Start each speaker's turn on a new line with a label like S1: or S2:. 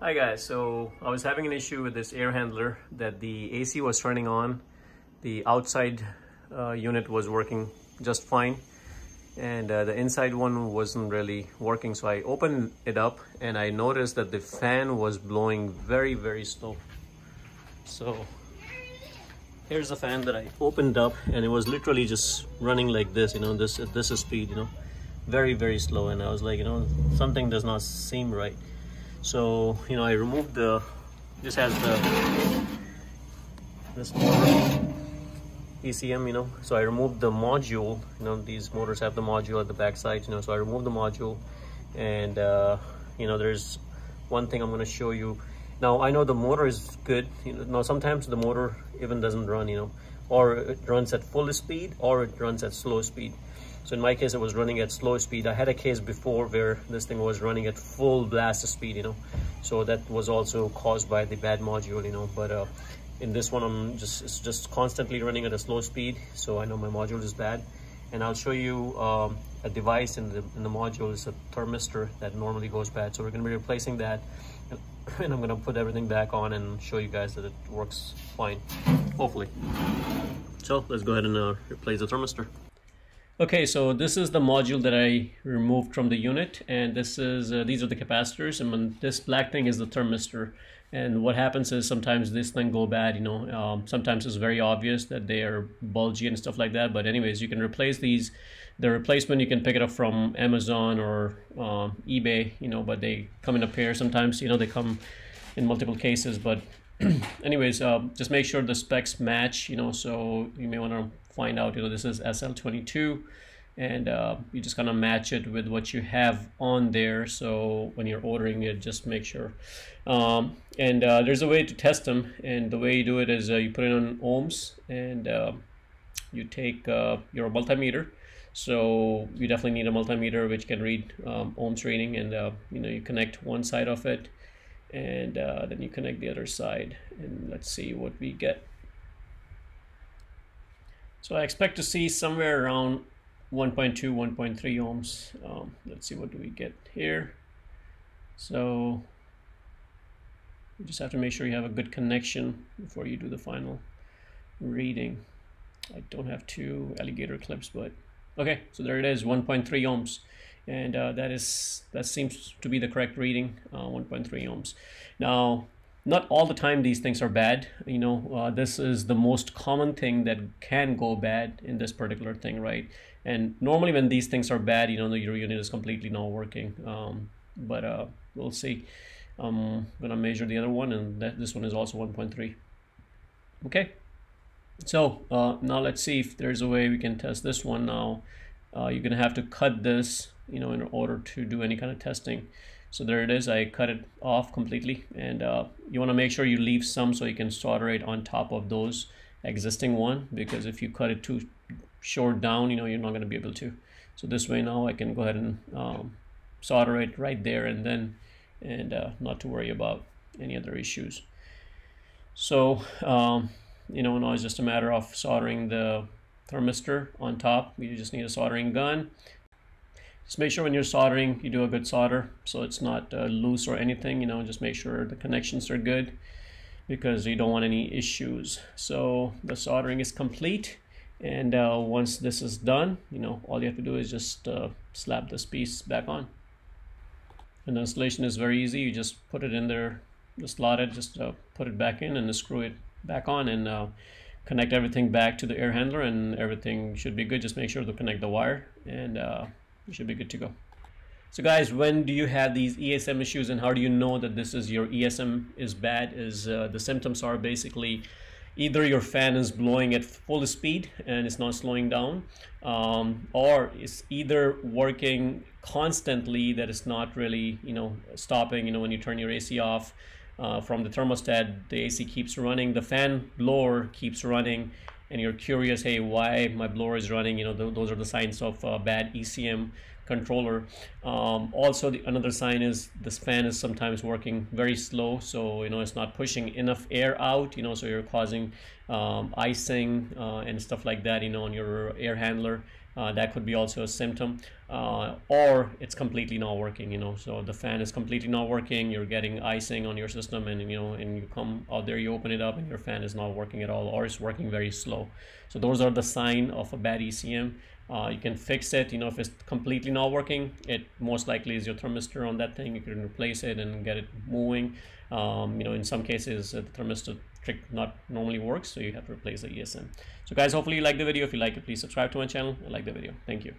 S1: Hi guys, so I was having an issue with this air handler that the AC was turning on. The outside uh, unit was working just fine and uh, the inside one wasn't really working. So I opened it up and I noticed that the fan was blowing very, very slow. So here's the fan that I opened up and it was literally just running like this, you know, this, this is speed, you know, very, very slow. And I was like, you know, something does not seem right. So you know I removed the this has the this motor ECM you know. So I removed the module you know these motors have the module at the back side you know. So I removed the module and uh, you know there's one thing I'm going to show you now I know the motor is good you know now sometimes the motor even doesn't run you know or it runs at full speed or it runs at slow speed so in my case, it was running at slow speed. I had a case before where this thing was running at full blast speed, you know. So that was also caused by the bad module, you know. But uh, in this one, I'm just it's just constantly running at a slow speed. So I know my module is bad. And I'll show you um, a device in the, in the module. It's a thermistor that normally goes bad. So we're going to be replacing that. And I'm to put everything back on and show you guys that it works fine, hopefully. So let's go ahead and uh, replace the thermistor. Okay, so this is the module that I removed from the unit and this is uh, these are the capacitors and this black thing is the thermistor and what happens is sometimes this thing go bad you know um, sometimes it's very obvious that they are bulgy and stuff like that but anyways you can replace these the replacement you can pick it up from Amazon or uh, eBay you know but they come in a pair sometimes you know they come in multiple cases but anyways uh, just make sure the specs match you know so you may want to find out, you know, this is SL22 and uh, you just kind of match it with what you have on there. So when you're ordering it, just make sure. Um, and uh, there's a way to test them. And the way you do it is uh, you put it on ohms and uh, you take your multimeter. So you definitely need a multimeter which can read um, ohms reading and uh, you know you connect one side of it and then you connect the other side and let's see what we get. So I expect to see somewhere around 1.2, 1.3 ohms. Um, let's see what do we get here. So you just have to make sure you have a good connection before you do the final reading. I don't have two alligator clips, but okay, so there it is, 1.3 ohms. And uh, that is that seems to be the correct reading, uh, 1.3 ohms. Now, not all the time these things are bad you know uh, this is the most common thing that can go bad in this particular thing right and normally when these things are bad you know your unit is completely not working um, but uh, we'll see I'm gonna measure the other one and that, this one is also 1.3 okay so uh, now let's see if there's a way we can test this one now. Uh, you're gonna have to cut this you know in order to do any kind of testing. So there it is. I cut it off completely. And uh, you want to make sure you leave some so you can solder it on top of those existing one because if you cut it too short down you know you're not going to be able to. So this way now I can go ahead and um, solder it right there and then and uh, not to worry about any other issues. So um, you know now it's just a matter of soldering the thermistor on top. You just need a soldering gun. Just make sure when you're soldering you do a good solder so it's not uh, loose or anything you know just make sure the connections are good because you don't want any issues. So the soldering is complete and uh, once this is done you know all you have to do is just uh, slap this piece back on. And the installation is very easy. You just put it in there just slot it just uh, put it back in and screw it back on and uh, connect everything back to the air handler and everything should be good just make sure to connect the wire and uh, you should be good to go. So guys, when do you have these ECM issues and how do you know that this is your ECM is bad? Is uh, the symptoms are basically either your fan is blowing at full speed and it's not slowing down um, or it's either working constantly that it's not really you know stopping you know when you turn your AC off uh, from the thermostat the AC keeps running the fan blower keeps running and you're curious, hey, why my blower is running, you know, th those are the signs of uh, bad ECM controller. Um, also, the, another sign is this fan is sometimes working very slow, so you know it's not pushing enough air out. You know, so you're causing um, icing uh, and stuff like that. You know, on your air handler. Uh, that could be also a symptom uh, or it's completely not working you know. So the fan is completely not working you're getting icing on your system and you know and you come out there you open it up and your fan is not working at all or it's working very slow. So those are the sign of a bad ECM uh, you can fix it you know if it's completely not working it most likely is your thermistor on that thing you can replace it and get it moving um, you know in some cases uh, the thermistor trick not normally works so you have to replace the ECM so guys hopefully you like the video. If you like it please subscribe to my channel. And like the video. Thank you